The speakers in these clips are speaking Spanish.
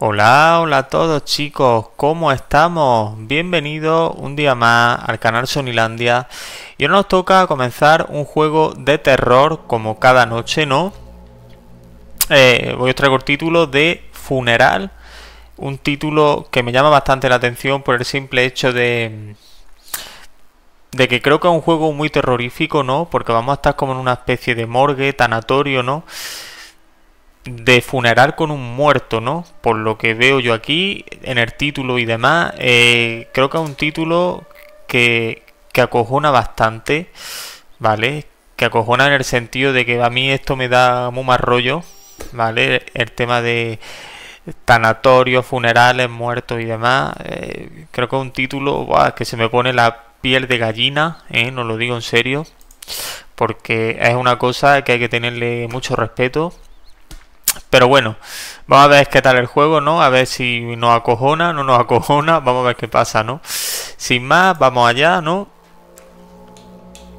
Hola, hola a todos chicos, ¿cómo estamos? Bienvenidos un día más al canal Sonilandia y ahora nos toca comenzar un juego de terror como cada noche, ¿no? Eh, voy a traigo el título de Funeral, un título que me llama bastante la atención por el simple hecho de de que creo que es un juego muy terrorífico, ¿no? Porque vamos a estar como en una especie de morgue, tanatorio, ¿no? De funeral con un muerto, ¿no? Por lo que veo yo aquí, en el título y demás, eh, creo que es un título que, que acojona bastante, ¿vale? Que acojona en el sentido de que a mí esto me da muy más rollo, ¿vale? El tema de tanatorios, funerales, muertos y demás. Eh, creo que es un título que se me pone la piel de gallina, ¿eh? no lo digo en serio, porque es una cosa que hay que tenerle mucho respeto. Pero bueno, vamos a ver qué tal el juego, ¿no? A ver si nos acojona, no nos acojona, vamos a ver qué pasa, ¿no? Sin más, vamos allá, ¿no?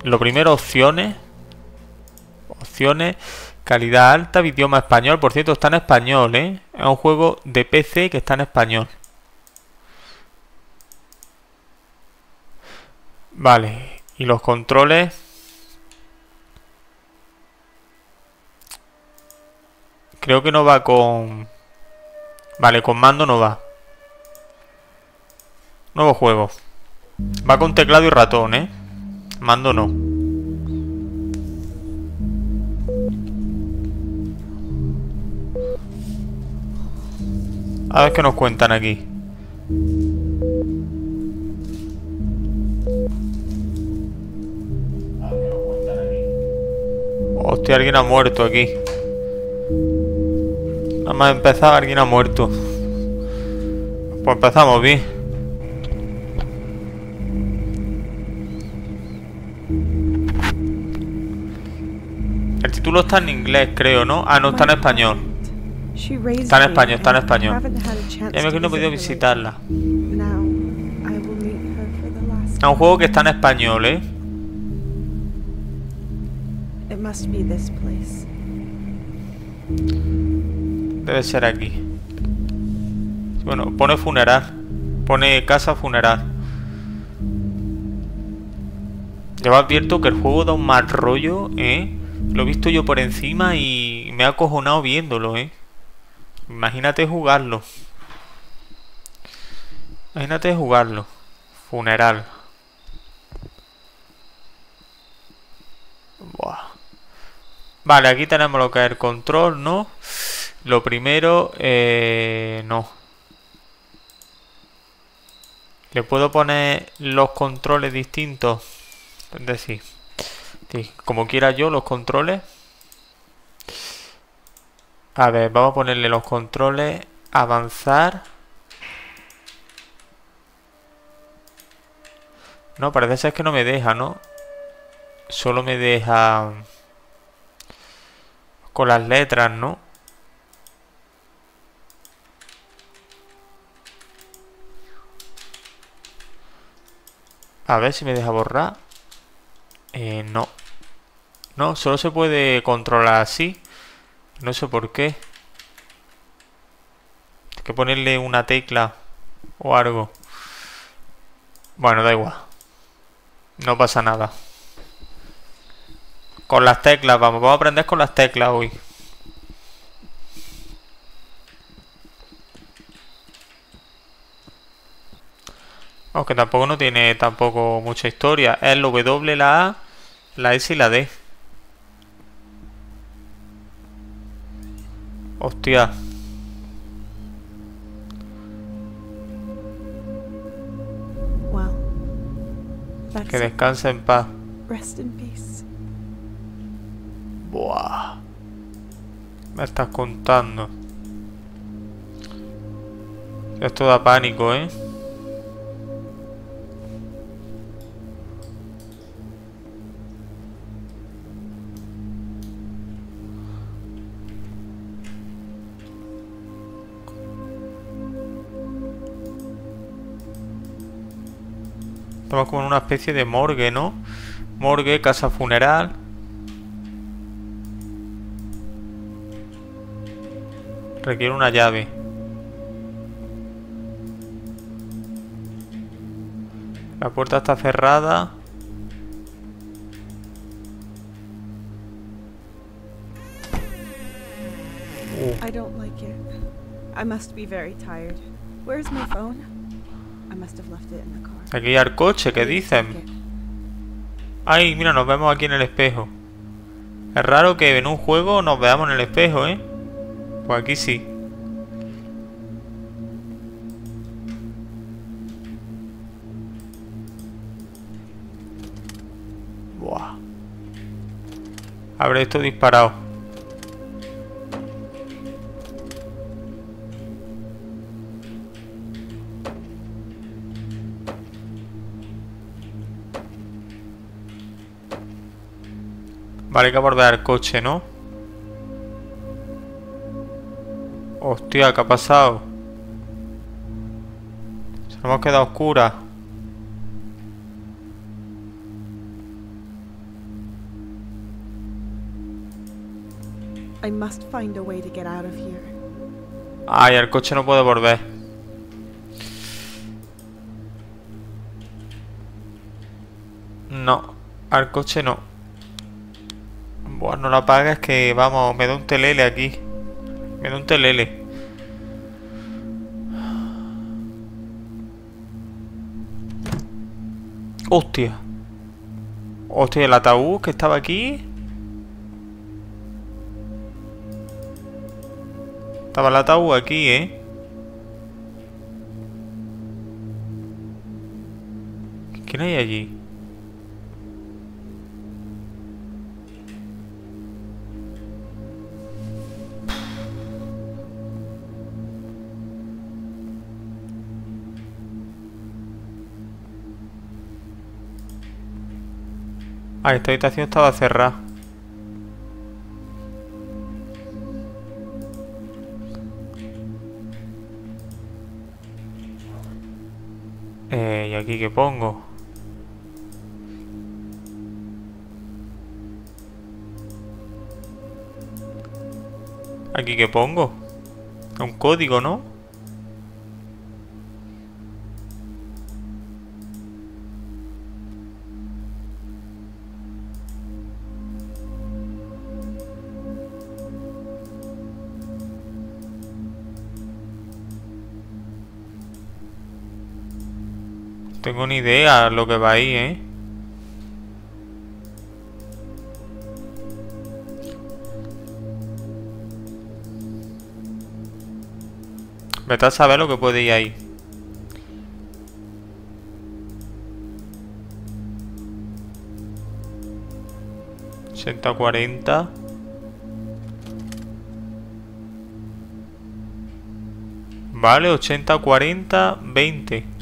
Lo primero, opciones. Opciones. Calidad alta, idioma español. Por cierto, está en español, ¿eh? Es un juego de PC que está en español. Vale, y los controles... Creo que no va con... Vale, con mando no va. Nuevo juego. Va con teclado y ratón, ¿eh? Mando no. A ver qué nos cuentan aquí. Hostia, alguien ha muerto aquí. Nada más empezar, alguien ha muerto. Pues empezamos bien. El título está en inglés, creo, ¿no? Ah, no, está en español. Está en español, está en español. Ya me que no he podido visitarla. Es un juego que está en español, ¿eh? Debe ser aquí. Bueno, pone funeral. Pone casa funeral. Ya advierto que el juego da un mal rollo, ¿eh? Lo he visto yo por encima y me ha acojonado viéndolo, ¿eh? Imagínate jugarlo. Imagínate jugarlo. Funeral. Vale, aquí tenemos lo que es el control, ¿no? Lo primero, eh, no. Le puedo poner los controles distintos. Es decir, como quiera yo los controles. A ver, vamos a ponerle los controles. Avanzar. No, parece ser que no me deja, ¿no? Solo me deja con las letras, ¿no? A ver si me deja borrar. Eh, no. No, solo se puede controlar así. No sé por qué. Hay que ponerle una tecla o algo. Bueno, da igual. No pasa nada. Con las teclas, vamos, vamos a aprender con las teclas hoy. Aunque tampoco no tiene tampoco mucha historia. Es el W, la A, la S y la D. Hostia. que descanse en paz. Buah. Me estás contando. Esto da pánico, ¿eh? Estamos como en una especie de morgue, ¿no? Morgue, casa funeral. Requiere una llave. La puerta está cerrada. I don't al coche, ¿qué dicen? Ay, mira, nos vemos aquí en el espejo. Es raro que en un juego nos veamos en el espejo, ¿eh? Pues aquí sí. Buah. Habré esto disparado. Vale, hay que abordar el coche, ¿no? Hostia, ¿qué ha pasado? Se nos hemos quedado oscuras. I must find a way to get out of here. Ay, el coche no puede volver. No, al coche no. Bueno, no lo apagues que vamos, me da un telele aquí. Da un telele. Hostia. Hostia, el ataúd que estaba aquí. Estaba el ataúd aquí, ¿eh? ¿Quién hay allí? Ah, esta habitación estaba cerrada. Eh, ¿y aquí qué pongo? ¿Aquí qué pongo? Un código, ¿no? Tengo ni idea lo que va ahí, ¿eh? Vete a saber lo que puede ir ahí. Ochenta, cuarenta. Vale, 80, 40, 20.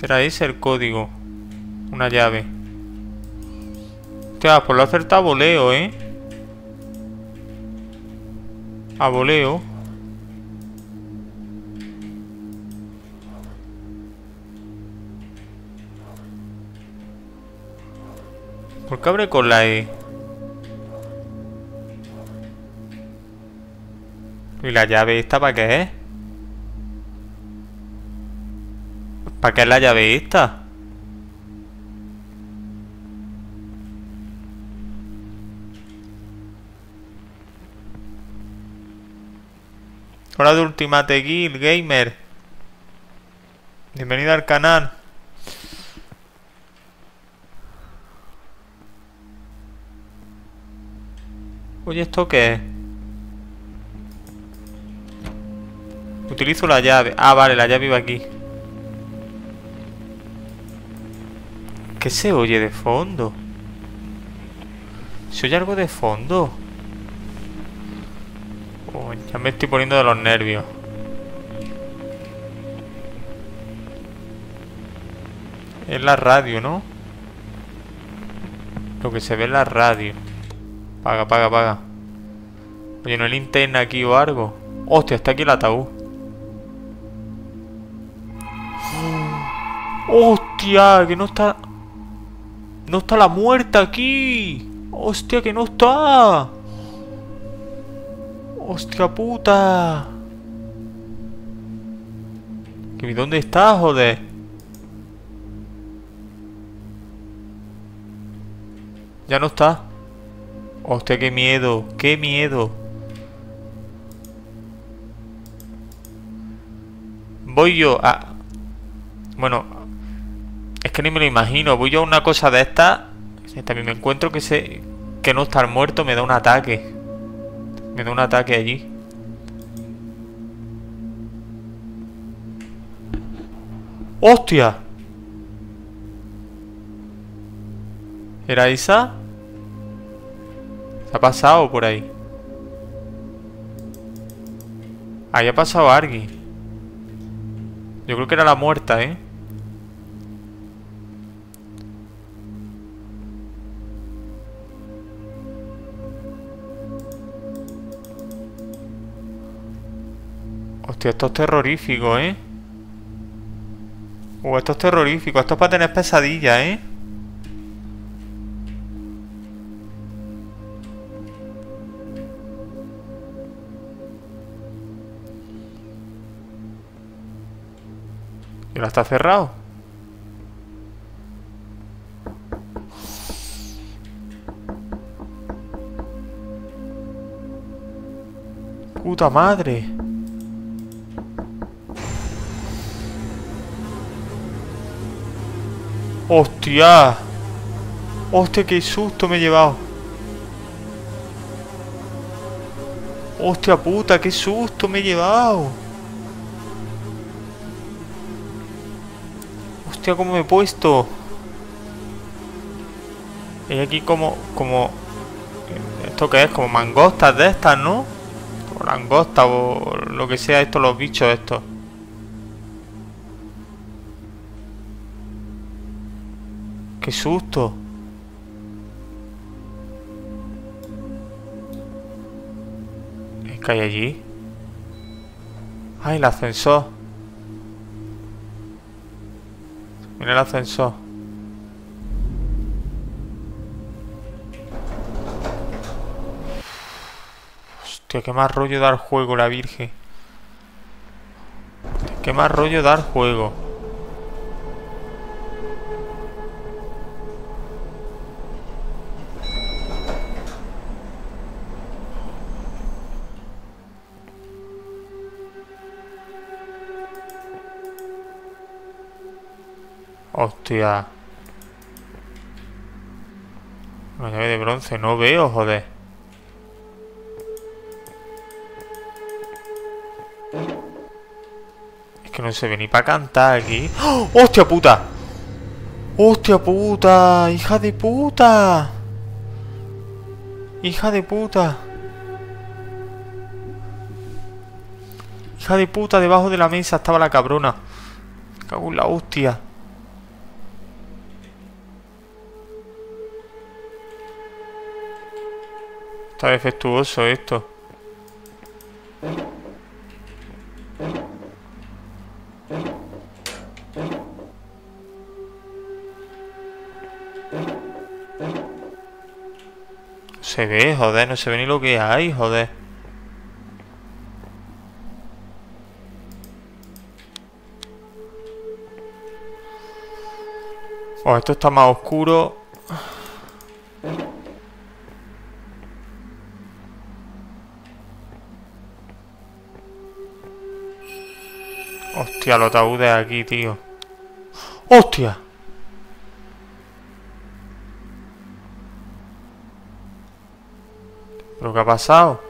Traes el código. Una llave. Hostia, pues lo ha acertado a voleo, ¿eh? A voleo. ¿Por qué abre con la E? ¿Y la llave esta para qué es? ¿Para qué es la llave esta? Hora de Ultimate Guild Gamer. Bienvenido al canal. Oye, ¿esto qué es? Utilizo la llave. Ah, vale, la llave iba aquí. ¿Qué se oye de fondo? ¿Se oye algo de fondo? Oh, ya me estoy poniendo de los nervios. Es la radio, ¿no? Lo que se ve en la radio. Paga, paga, paga. Oye, ¿no hay linterna aquí o algo? Hostia, está aquí el ataúd. ¡Hostia! Que no está... No está la muerta aquí. Hostia, que no está. Hostia puta. ¿Dónde está, joder? Ya no está. Hostia, qué miedo. Qué miedo. Voy yo a... Bueno, es que ni me lo imagino. Voy yo a una cosa de esta. También me encuentro que se... Que no estar muerto me da un ataque. Me da un ataque allí. ¡Hostia! ¿Era esa? Se ha pasado por ahí. Ahí ha pasado alguien. Yo creo que era la muerta, ¿eh? Esto es terrorífico, ¿eh? Uh, esto es terrorífico. Esto es para tener pesadillas, ¿eh? ¿Y ahora está cerrado? ¡Puta madre! ¡Hostia! ¡Hostia, qué susto me he llevado! ¡Hostia puta, qué susto me he llevado! ¡Hostia, cómo me he puesto! Hay aquí como... como... ¿Esto qué es? Como mangostas de estas, ¿no? O langostas o lo que sea estos, los bichos estos. ¡Qué susto! ¿Qué hay allí? ¡Ay, el ascensor! Mira el ascensor. Hostia, qué más rollo dar juego la virgen. Qué más rollo dar juego. Hostia. Una llave de bronce. No veo, joder. Es que no se ve ni para cantar aquí. ¡Oh! ¡Hostia puta! ¡Hostia puta! ¡Hija de puta! ¡Hija de puta! ¡Hija de puta! Debajo de la mesa estaba la cabrona. cago en la hostia. Está defectuoso esto. Se ve, joder, no se ve ni lo que hay, joder. Oh, esto está más oscuro. Hostia, los ataúdes aquí, tío. ¡Hostia! ¿Pero qué ha pasado?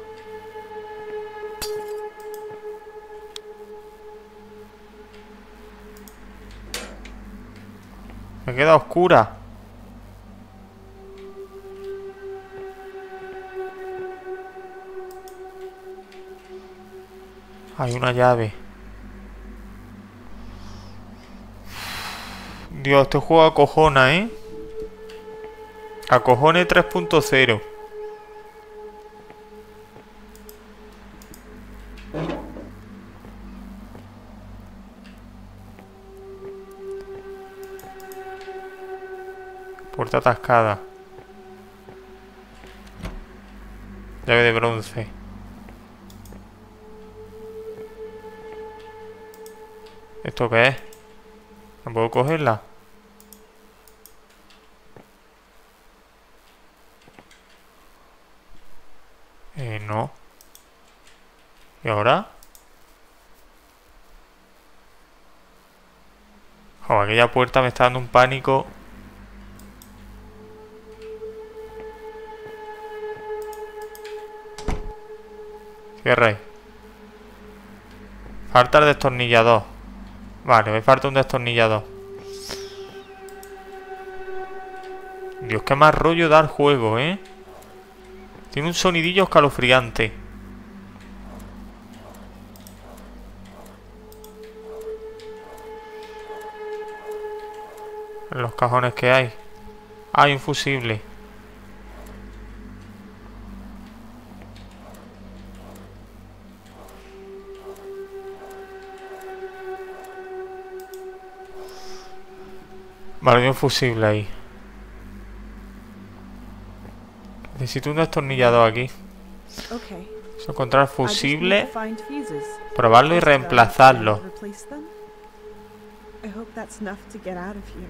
Me queda oscura. Hay una llave. Dios, este juego acojona, ¿eh? Acojone 3.0. Puerta atascada. Llave de bronce. ¿Esto qué es? ¿No puedo cogerla? Eh, no. ¿Y Oh, aquella puerta me está dando un pánico. Cierra ahí. Falta el destornillador. Vale, me falta un destornillador. Dios, qué más rollo da el juego, ¿eh? Tiene un sonidillo escalofriante. Cajones que hay. Hay un fusible. Vale, hay un fusible ahí. Necesito un destornillador aquí. Es encontrar fusible, probarlo y reemplazarlo. replace them? I hope that's enough to get out of here.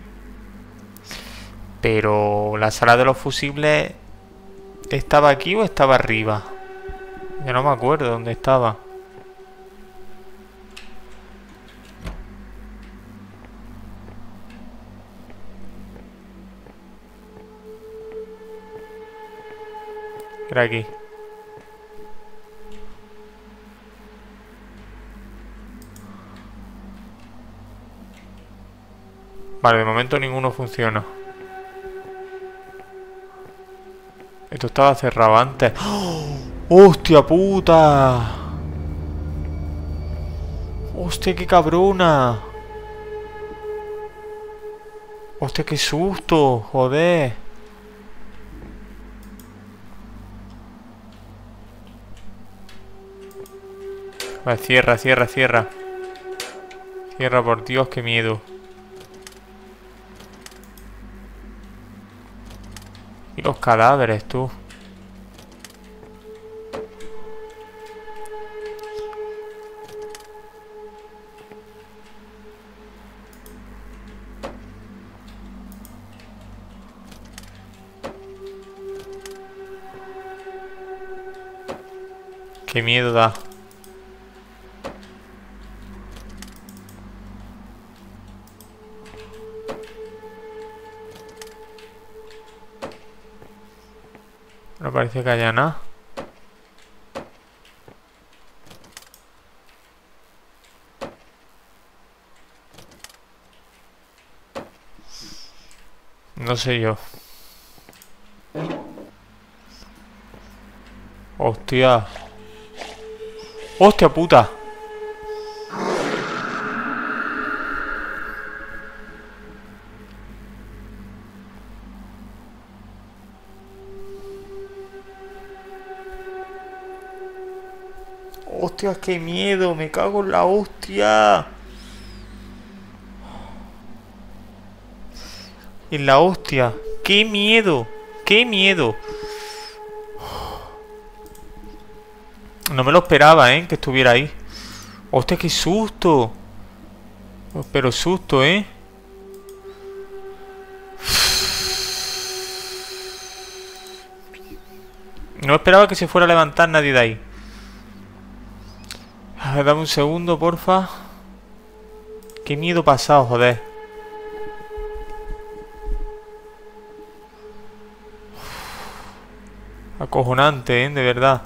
Pero la sala de los fusibles ¿Estaba aquí o estaba arriba? Ya no me acuerdo dónde estaba. Era aquí. Vale, de momento ninguno funciona. Esto estaba cerrado antes. ¡Oh! ¡Hostia puta! ¡Hostia, qué cabrona! ¡Hostia, qué susto! ¡Joder! Vale, cierra, cierra, cierra. Cierra, por Dios, qué miedo. Los cadáveres, tú. Qué miedo da. No parece que haya nada. No sé yo. Hostia. Hostia puta. Hostia, qué miedo, me cago en la hostia. En la hostia, qué miedo, qué miedo. No me lo esperaba, ¿eh? Que estuviera ahí. Hostia, qué susto. Pero susto, ¿eh? No esperaba que se fuera a levantar nadie de ahí. A ver, dame un segundo, porfa. Qué miedo pasado, joder. Acojonante, ¿eh? De verdad.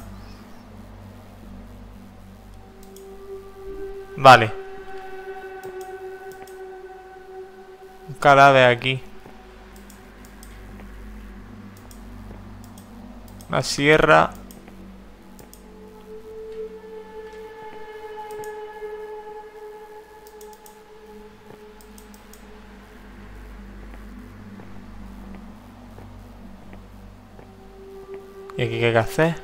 Vale. Un cadáver aquí. Una sierra. ¿Y aquí qué hay que hacer?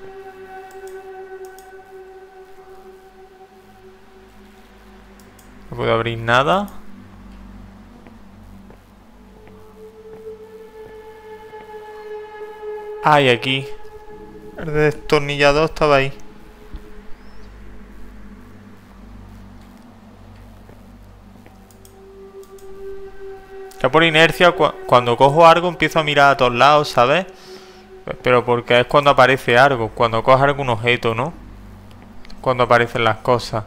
No puedo abrir nada. Ay, aquí. El destornillador estaba ahí. Ya por inercia, cua- cuando cojo algo empiezo a mirar a todos lados, ¿sabes? Pero porque es cuando aparece algo, cuando coges algún objeto, ¿no? Cuando aparecen las cosas.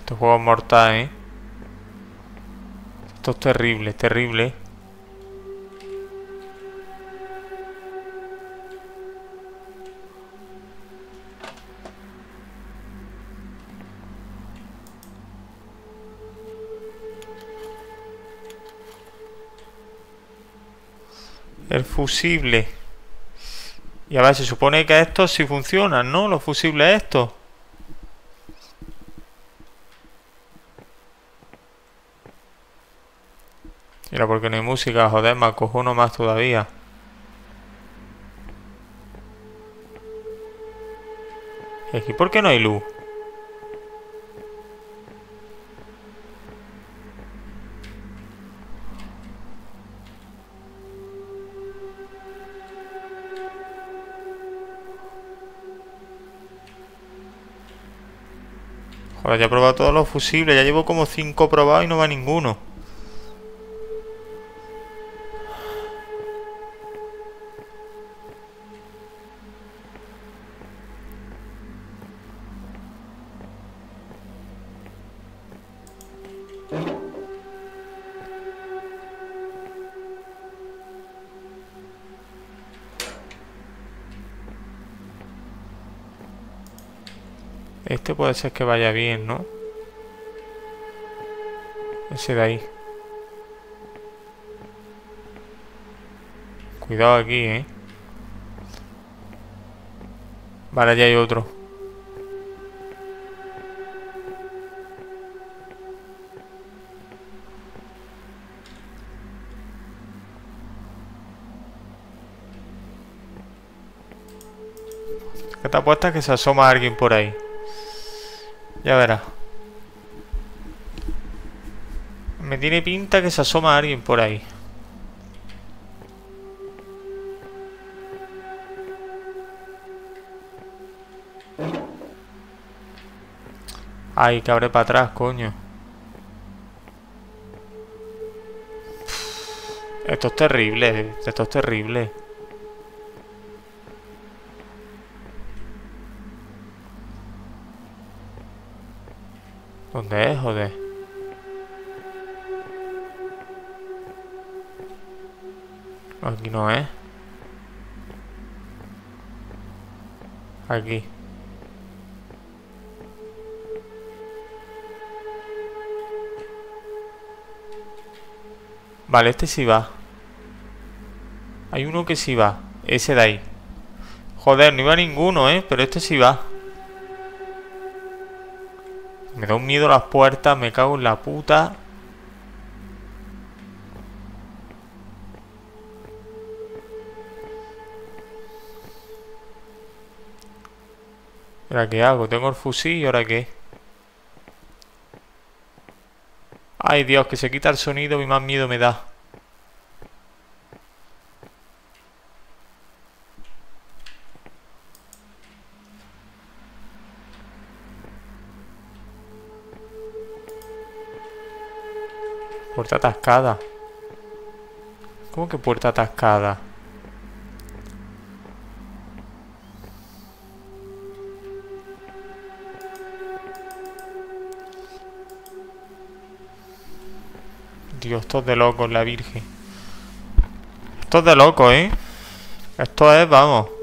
Este juego es mortal, ¿eh? Esto es terrible, terrible. El fusible. Y a ver, se supone que estos sí funcionan, ¿no? Los fusibles estos. Mira, porque no hay música, joder, me uno más todavía. ¿Y aquí por qué no hay luz? Joder, ya he probado todos los fusibles, ya llevo como 5 probados y no va ninguno. Puede ser que vaya bien, ¿no? Ese de ahí. Cuidado aquí, ¿eh? Vale, ya hay otro. ¿Qué te apuestas que se asoma alguien por ahí? Ya verás. Me tiene pinta que se asoma alguien por ahí. Ay, que abre para atrás, coño. Esto es terrible, esto es terrible. ¿Dónde es, joder? Aquí no es. Aquí. Vale, este sí va. Hay uno que sí va. Ese de ahí. Joder, no iba ninguno, ¿eh? Pero este sí va. Me da un miedo las puertas, me cago en la puta. ¿Ahora qué hago? Tengo el fusil y ahora qué? Ay Dios, que se quita el sonido y más miedo me da. Puerta atascada. ¿Cómo que puerta atascada? Dios, esto es de locos, la virgen. Esto es de loco, ¿eh? Esto es, vamos.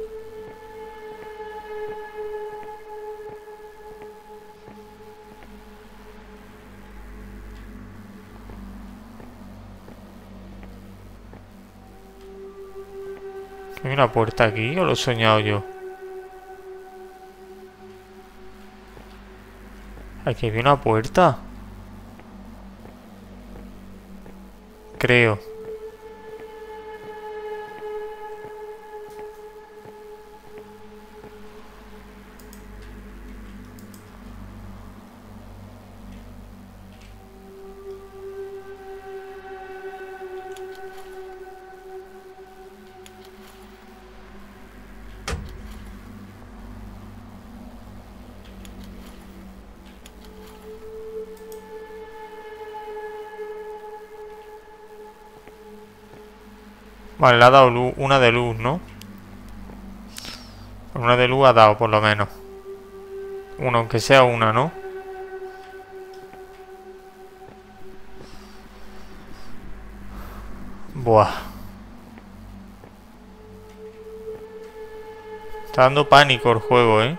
Una puerta aquí o lo he soñado yo? Aquí hay una puerta. Creo. Vale, le ha dado luz, una de luz, ¿no? Una de luz ha dado, por lo menos. Uno, aunque sea una, ¿no? Buah. Está dando pánico el juego, ¿eh?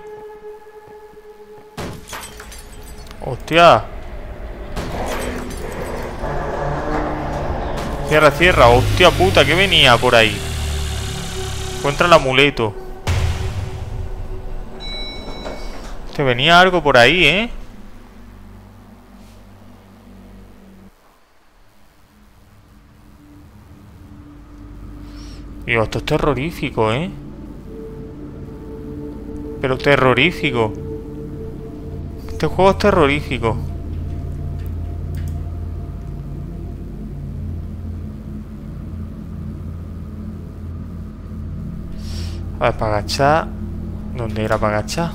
¡Hostia! Cierra, cierra. ¡Hostia puta! ¿Qué venía por ahí? Encuentra el amuleto. Que venía algo por ahí, ¿eh? Dios, esto es terrorífico, ¿eh? Pero terrorífico. Este juego es terrorífico. A ver, para agachar. ¿Dónde era agachar?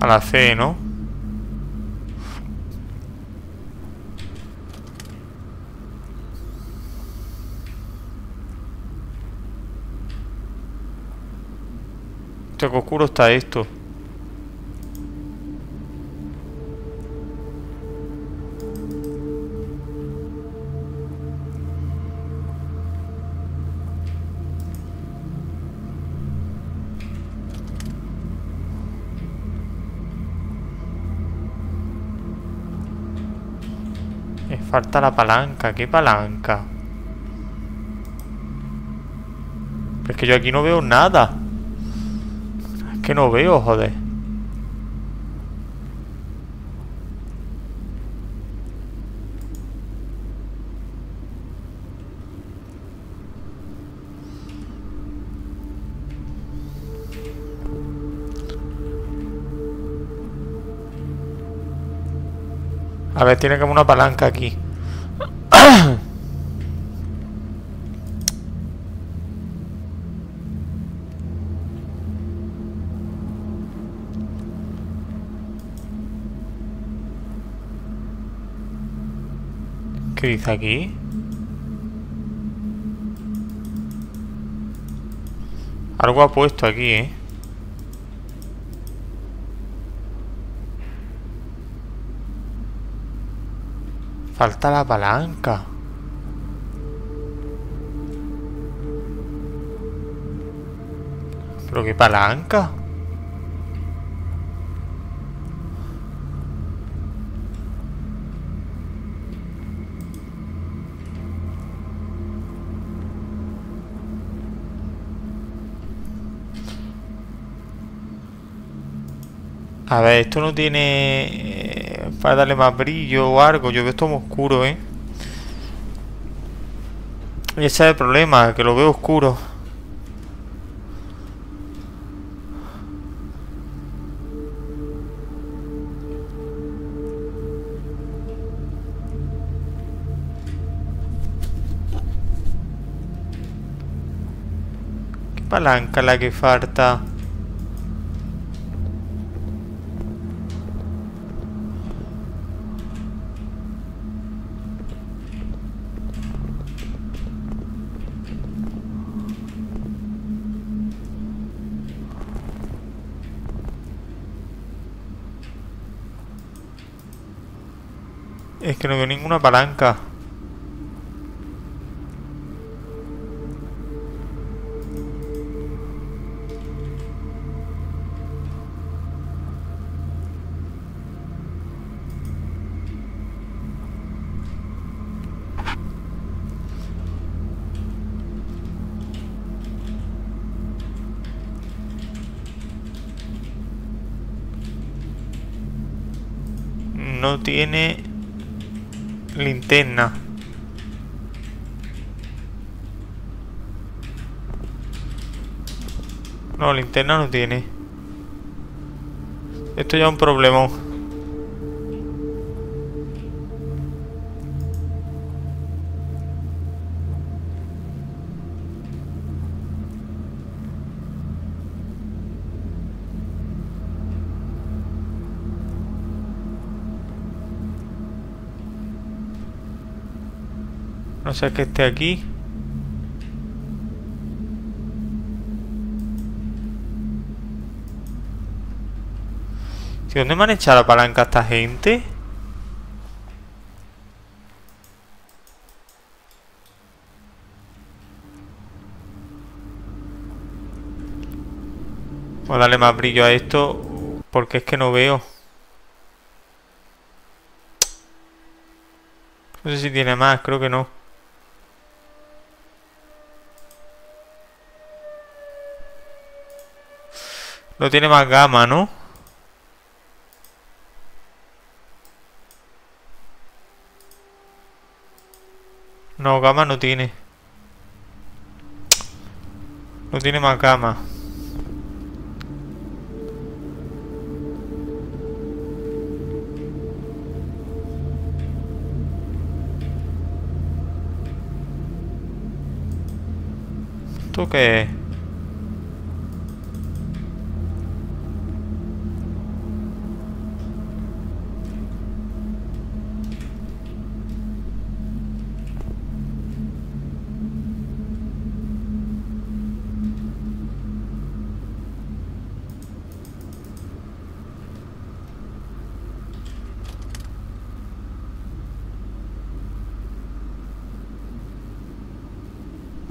A la C, ¿no? Qué oscuro está esto. Falta la palanca. ¿Qué palanca? es que yo aquí no veo nada. Es que no veo, joder. A ver, tiene como una palanca aquí. ¿Qué dice aquí? Algo ha puesto aquí, ¿eh? Falta la palanca. ¿Pero qué palanca? A ver, esto no tiene... para darle más brillo o algo. Yo veo esto muy oscuro, ¿eh? Y ese es el problema, que lo veo oscuro. ¿Qué palanca la que falta? Es que no veo ninguna palanca. No tiene linterna. No, linterna no tiene. Esto ya es un problema. Sé que esté aquí. ¿Dónde me han echado la palanca esta gente? Voy a darle más brillo a esto porque es que no veo. No sé si tiene más, creo que no. No tiene más gama, ¿no? No, gama no tiene. No tiene más gama. ¿Esto qué es?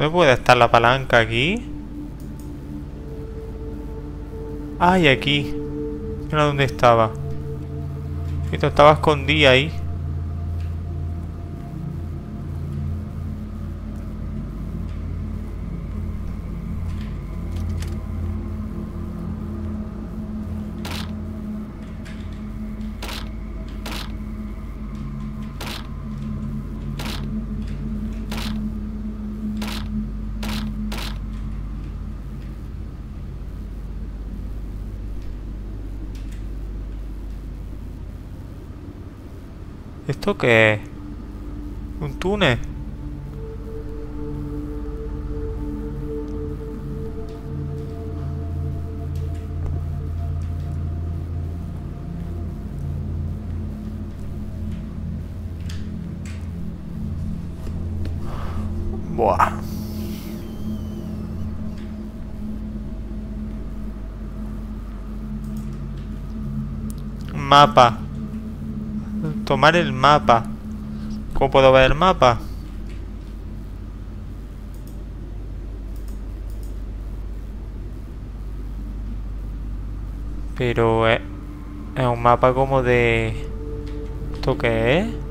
¿No puede estar la palanca aquí? ¡Ay, aquí! Mira dónde estaba. Esto estaba escondida ahí. ¿Esto qué? ¿Un túnel? Buah. Mapa. Tomar el mapa. ¿Cómo puedo ver el mapa? Pero es, es un mapa como de... ¿Esto qué es?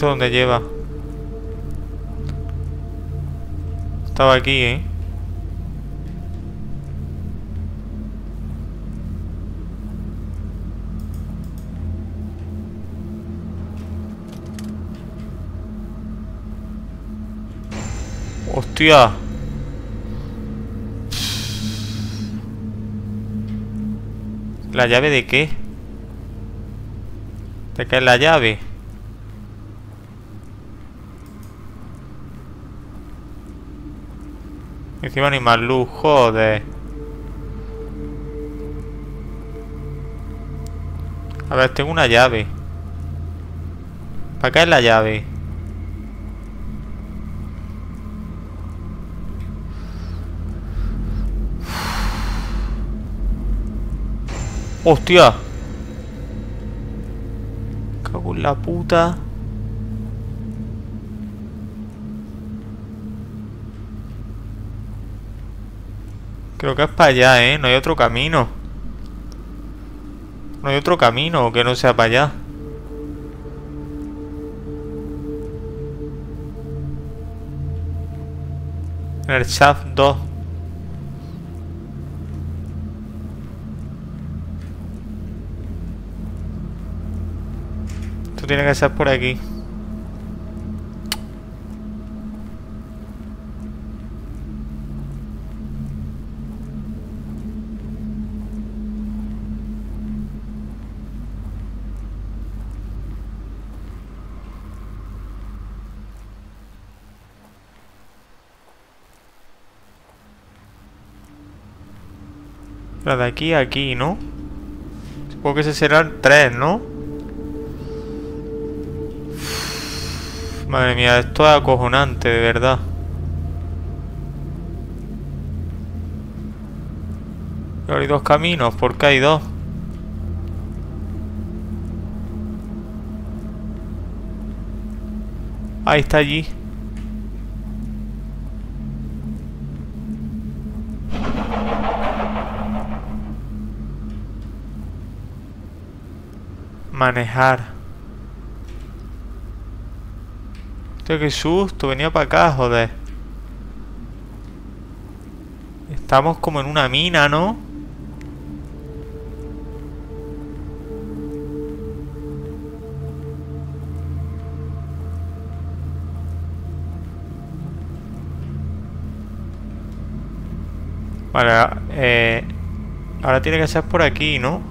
¿Esto dónde lleva? Estaba aquí, ¿eh? Hostia. ¿La llave de qué? ¿De qué es la llave? Encima ni más luz, joder. A ver, tengo una llave. ¿Para qué es la llave? ¡Hostia! Cago en la puta. Creo que es para allá, ¿eh? No hay otro camino. No hay otro camino que no sea para allá. El shaft 2. Esto tiene que ser por aquí. La de aquí a aquí, ¿no? Supongo que ese será el 3, ¿no? Madre mía, esto es acojonante, de verdad. hay dos caminos, ¿por qué hay dos? Ahí está allí. Manejar. Hostia, qué susto. Venía para acá, joder. Estamos como en una mina, ¿no? Vale, eh, ahora tiene que ser por aquí, ¿no?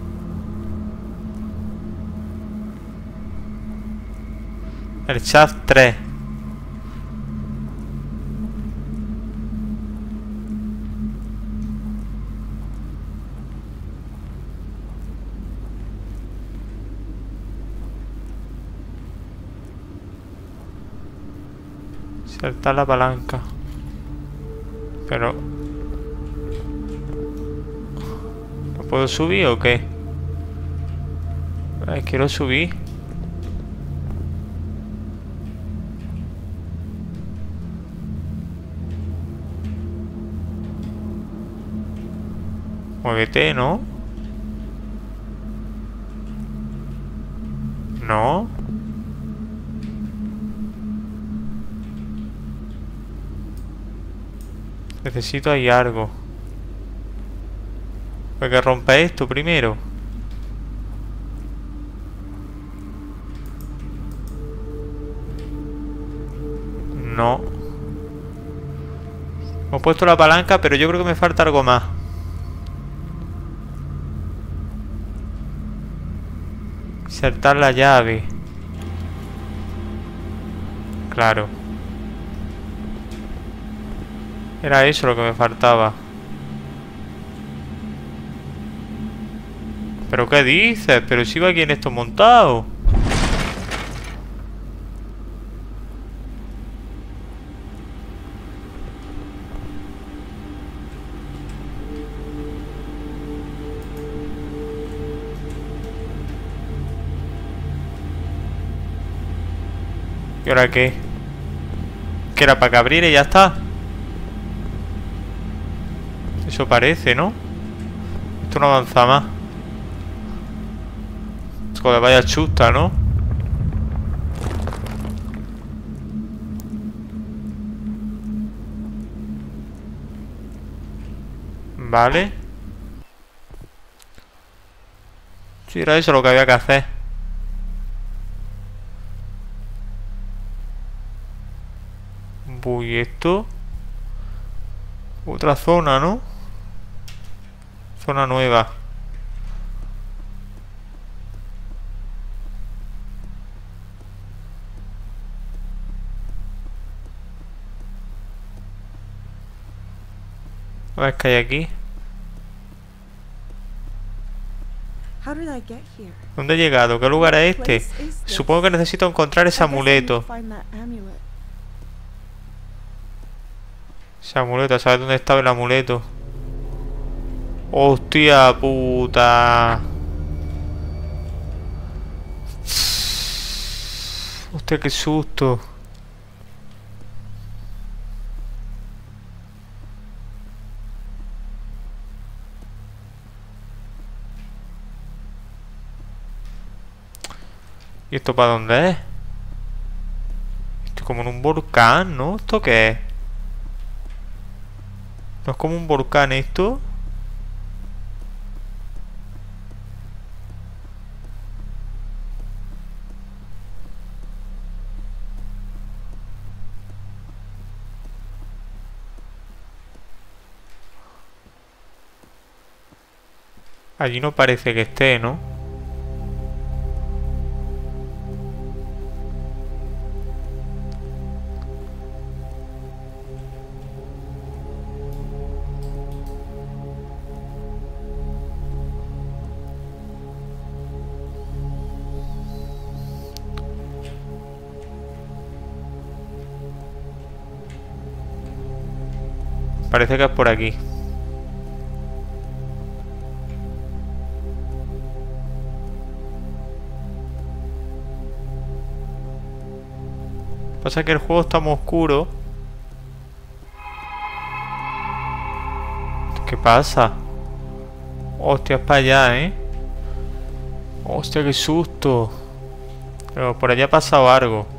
El chat 3. Saltar la palanca. Pero... ¿No puedo subir o qué? quiero subir. Muévete, ¿no? No. Necesito ahí algo. Hay que romper esto primero. No. Hemos puesto la palanca, pero yo creo que me falta algo más. Insertar la llave. Claro. Era eso lo que me faltaba. ¿Pero qué dices? Pero si va aquí en esto montado. ¿Y ahora qué? Que era para que abriera y ya está. Eso parece, ¿no? Esto no avanza más. Joder, vaya chusta, ¿no? Vale. Si era eso lo que había que hacer. Otra zona, ¿no? Zona nueva. A ver qué hay aquí. ¿Dónde he llegado? ¿Qué lugar es este? Supongo que necesito encontrar ese amuleto. Ese amuleto, ¿sabes dónde estaba el amuleto? Hostia puta. Hostia, qué susto. ¿Y esto para dónde es? Esto como en un volcán, ¿no? ¿Esto qué es? No es como un volcán esto. Allí no parece que esté, ¿no? Parece que es por aquí. Pasa que el juego está muy oscuro. ¿Qué pasa? Hostia, es para allá, ¿eh? Hostia, qué susto. Pero por allá ha pasado algo.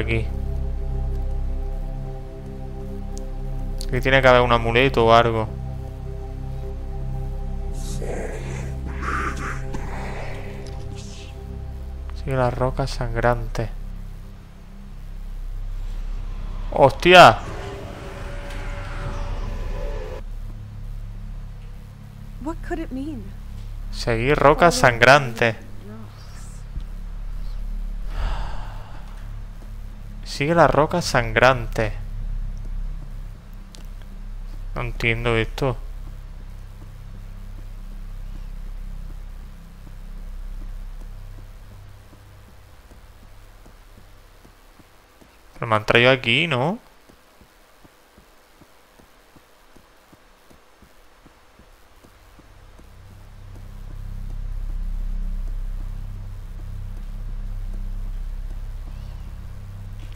Aquí. Aquí tiene que haber un amuleto o algo. Sigue la roca sangrante. ¡Hostia! What could it mean? Seguir roca sangrante. Sigue la roca sangrante. No entiendo esto. Pero me han traído aquí, ¿no?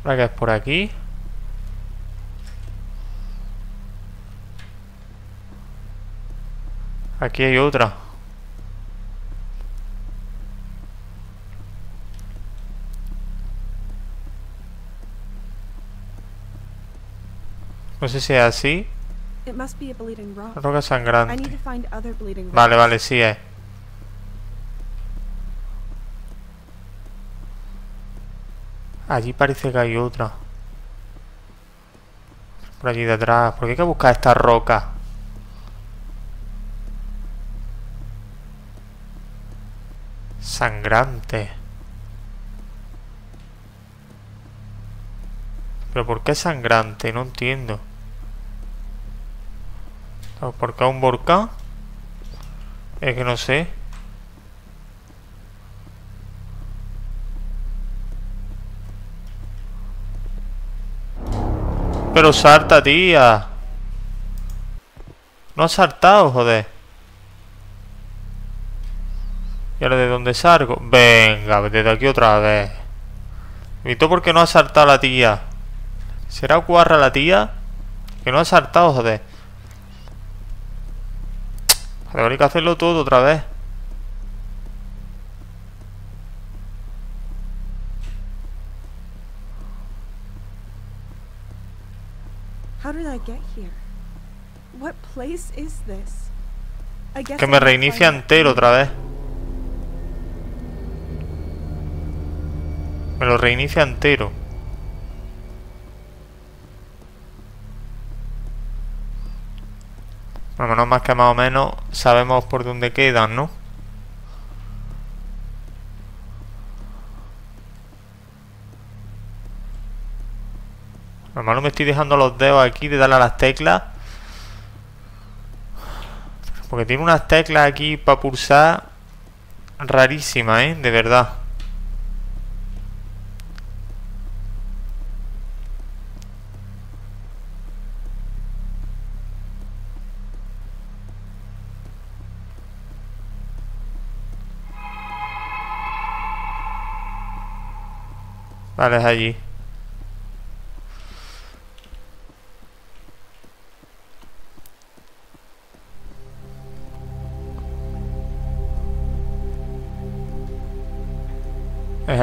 ¿La que es por aquí? Aquí hay otra. No sé si es así. Roca sangrante. Vale, vale, sí es. Allí parece que hay otra. Por allí detrás. ¿Por qué hay que buscar esta roca? Sangrante. ¿Pero por qué sangrante? No entiendo. ¿Por qué un volcán? Es que no sé. Pero salta, tía. No has saltado, joder. ¿Y ahora de dónde salgo? Venga, desde aquí otra vez. ¿Y tú por qué no has saltado la tía? ¿Será guarra la tía? Que no ha saltado, joder. Hay que hacerlo todo otra vez. How did I get here? What place is this? I guess Que I me reinicia entero otra vez. Me lo reinicia entero. Bueno, menos más que más o menos sabemos por dónde quedan, ¿no? Normal no me estoy dejando los dedos aquí de darle a las teclas. Porque tiene unas teclas aquí para pulsar rarísimas, ¿eh? De verdad. Vale, es allí.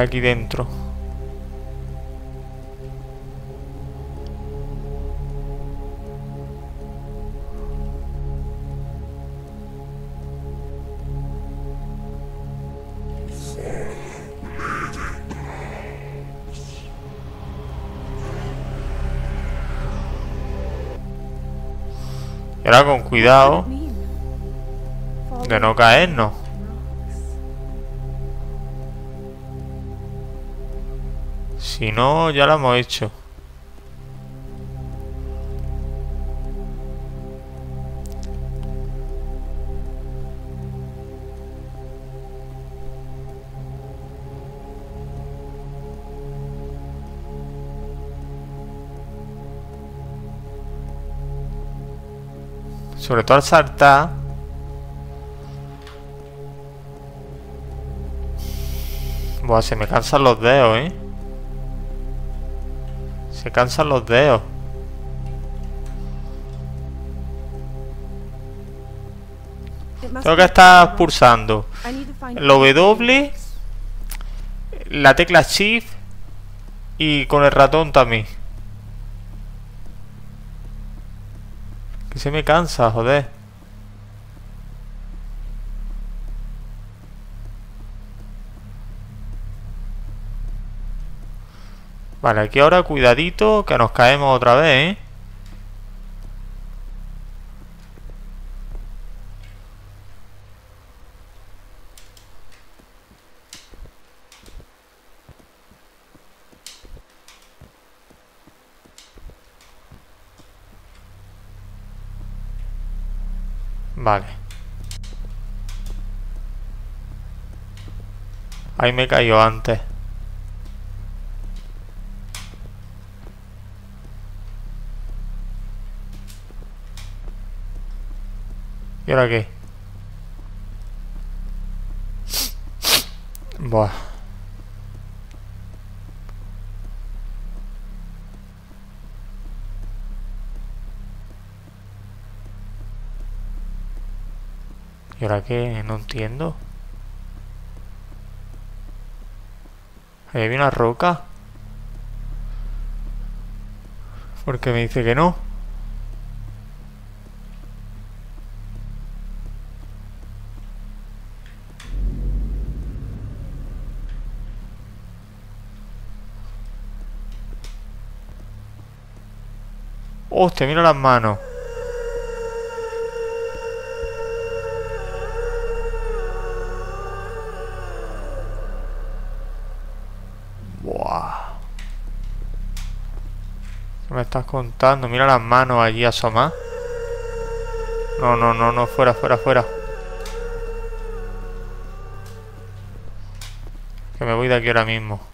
aquí dentro. Y con cuidado de no caernos. Si no, ya lo hemos hecho. Sobre todo al saltar. Buah, se me cansan los dedos, ¿eh? Se cansan los dedos. Tengo que estar pulsando el W, la tecla Shift y con el ratón también. Que se me cansa, joder. Vale, aquí ahora cuidadito que nos caemos otra vez, ¿eh? Vale. Ahí me cayó antes. ¿Y ahora qué? Buah. ¿Y ahora qué? No entiendo. Ahí había una roca. ¿Por qué me dice que no? Hostia, mira las manos. Buah. ¿Qué me estás contando? Mira las manos allí asomadas. No, no, no, no, fuera, fuera, fuera. Que me voy de aquí ahora mismo.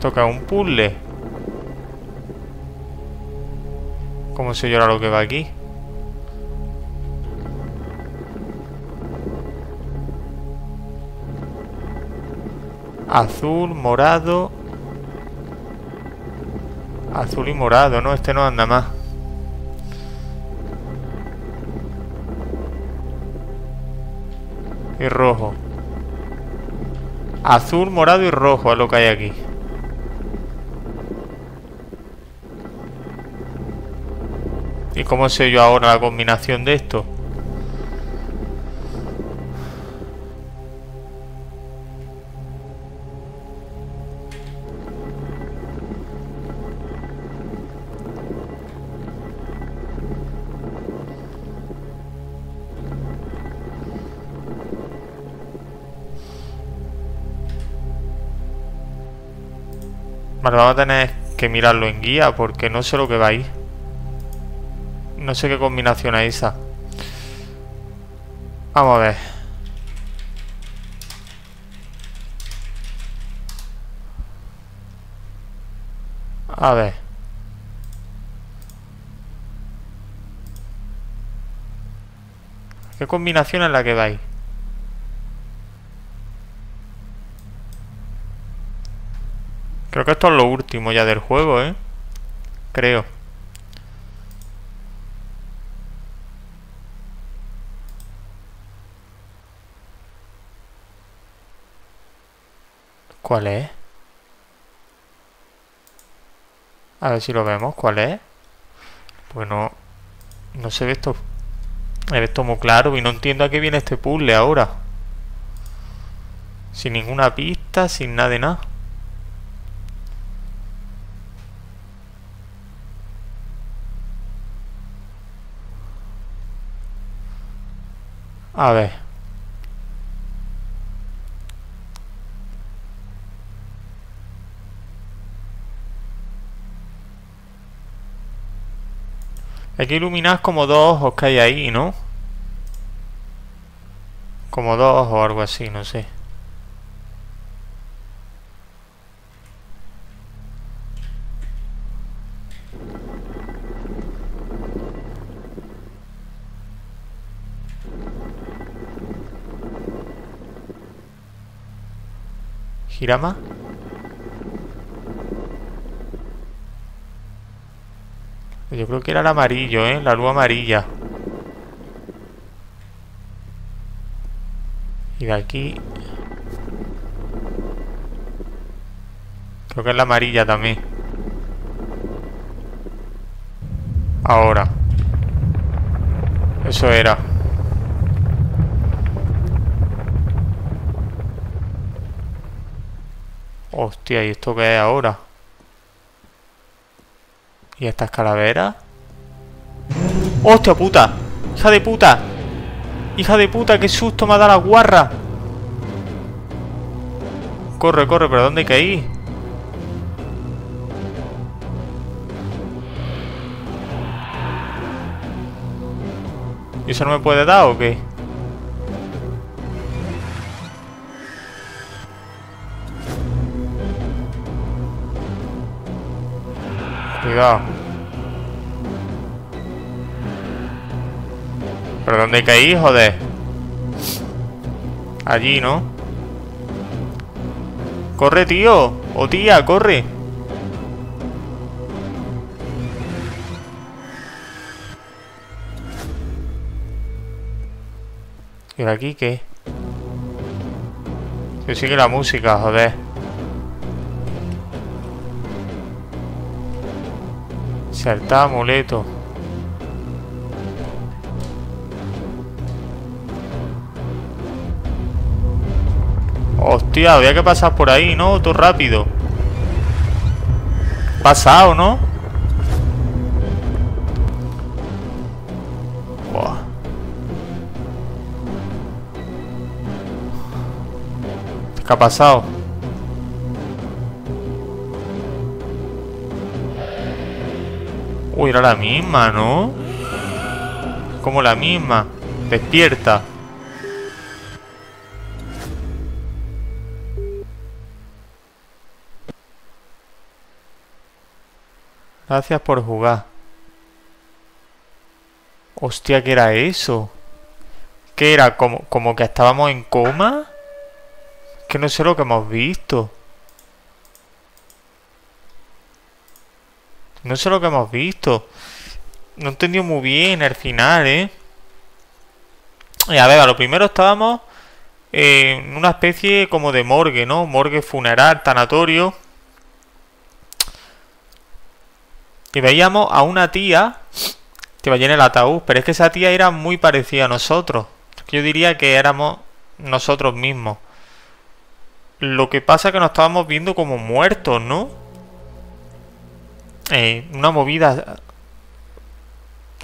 Toca un puzzle. ¿Cómo se llora lo que va aquí? Azul, morado. Azul y morado, ¿no? Este no anda más. Y rojo. Azul, morado y rojo es lo que hay aquí. ¿Y cómo sé yo ahora la combinación de esto? Vale, vamos a tener que mirarlo en guía porque no sé lo que va ahí. No sé qué combinación es esa. Vamos a ver. A ver. ¿Qué combinación es la que vais? Creo que esto es lo último ya del juego, ¿eh? Creo. ¿Cuál es? A ver si lo vemos. ¿Cuál es? Pues no... No se ve esto... Se ve esto muy claro y no entiendo a qué viene este puzzle ahora. Sin ninguna pista, sin nada de nada. A ver. Hay que iluminar como dos ojos que hay ahí, ¿no? Como dos o algo así, no sé. Girama. Yo creo que era el amarillo, ¿eh? La luz amarilla. Y de aquí... Creo que es la amarilla también. Ahora. Eso era. Hostia, ¿y esto qué es ahora? ¿Y estas calaveras? ¡Hostia puta! ¡Hija de puta! ¡Hija de puta! ¡Qué susto me ha dado la guarra! Corre, corre, pero ¿dónde ir? ¿Y eso no me puede dar o qué? ¿Pero dónde hay que ir, joder? Allí, ¿no? ¡Corre, tío! ¡O tía, corre! ¿Y aquí qué? Que sigue la música, joder. Salta amuleto. Hostia, había que pasar por ahí, ¿no? Todo rápido. Pasado, ¿no? ¿Qué ha pasado? Uy, era la misma, ¿no? Como la misma. Despierta. Gracias por jugar. Hostia, ¿qué era eso? ¿Qué era? ¿Como, como que estábamos en coma? Que no sé lo que hemos visto. No sé lo que hemos visto. No he entendido muy bien el final, ¿eh? Y a ver, a lo primero estábamos en una especie como de morgue, ¿no? Morgue funeral, tanatorio. Y veíamos a una tía que vaya en el ataúd, pero es que esa tía era muy parecida a nosotros. Yo diría que éramos nosotros mismos. Lo que pasa es que nos estábamos viendo como muertos, ¿no? Eh, una movida...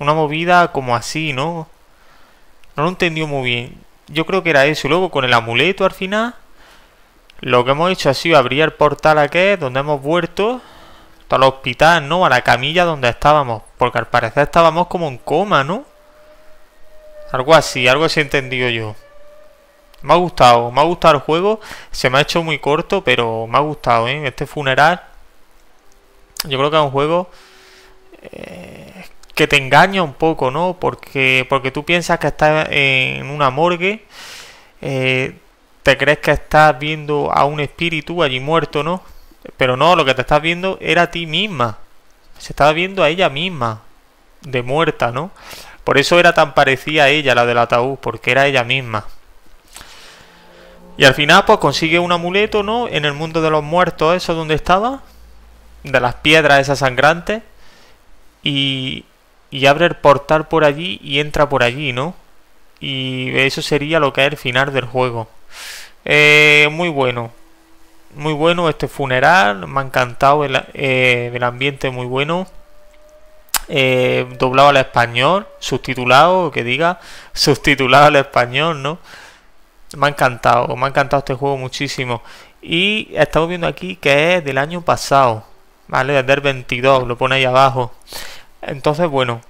Una movida como así, ¿no? No lo entendió muy bien. Yo creo que era eso. Y luego con el amuleto al final... Lo que hemos hecho ha sido abrir el portal aquí, donde hemos vuelto al hospital, ¿no? A la camilla donde estábamos. Porque al parecer estábamos como en coma, ¿no? Algo así, algo así entendido yo. Me ha gustado, me ha gustado el juego. Se me ha hecho muy corto, pero me ha gustado, ¿eh? Este funeral. Yo creo que es un juego eh, que te engaña un poco, ¿no? Porque, porque tú piensas que estás en una morgue. Eh, te crees que estás viendo a un espíritu allí muerto, ¿no? Pero no, lo que te estás viendo era a ti misma. Se estaba viendo a ella misma, de muerta, ¿no? Por eso era tan parecida a ella, la del ataúd, porque era ella misma. Y al final, pues consigue un amuleto, ¿no? En el mundo de los muertos, eso donde estaba. De las piedras esas sangrantes. Y, y abre el portal por allí y entra por allí, ¿no? Y eso sería lo que es el final del juego. Eh, muy bueno. Muy bueno este funeral. Me ha encantado el, eh, el ambiente muy bueno. Eh, doblado al español, subtitulado, que diga, subtitulado al español, ¿no? Me ha encantado, me ha encantado este juego muchísimo. Y estamos viendo aquí que es del año pasado, ¿vale? Desde el 22, lo pone ahí abajo. Entonces, bueno,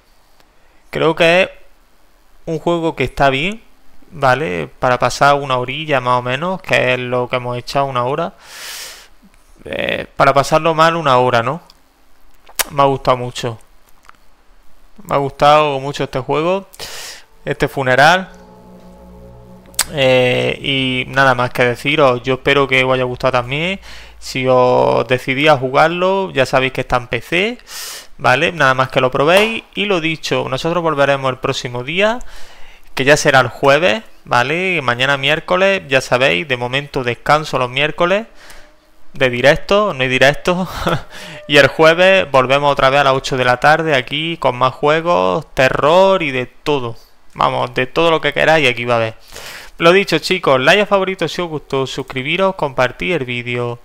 creo que es un juego que está bien, ¿vale? Para pasar una orilla más o menos, que es lo que hemos echado una hora. Eh, para pasarlo mal una hora, ¿no? Me ha gustado mucho. Me ha gustado mucho este juego, este funeral. Eh, y nada más que deciros, yo espero que os haya gustado también. Si os decidí a jugarlo, ya sabéis que está en PC, ¿vale? Nada más que lo probéis. Y lo dicho, nosotros volveremos el próximo día, que ya será el jueves, ¿vale? Mañana miércoles, ya sabéis, de momento descanso los miércoles de directo, no hay directo. y el jueves volvemos otra vez a las 8 de la tarde aquí con más juegos, terror y de todo. Vamos, de todo lo que queráis aquí va a haber. Lo dicho chicos, like a favorito si os gustó, suscribiros, compartir el vídeo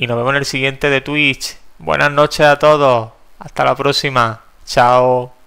y nos vemos en el siguiente de Twitch. Buenas noches a todos, hasta la próxima, chao.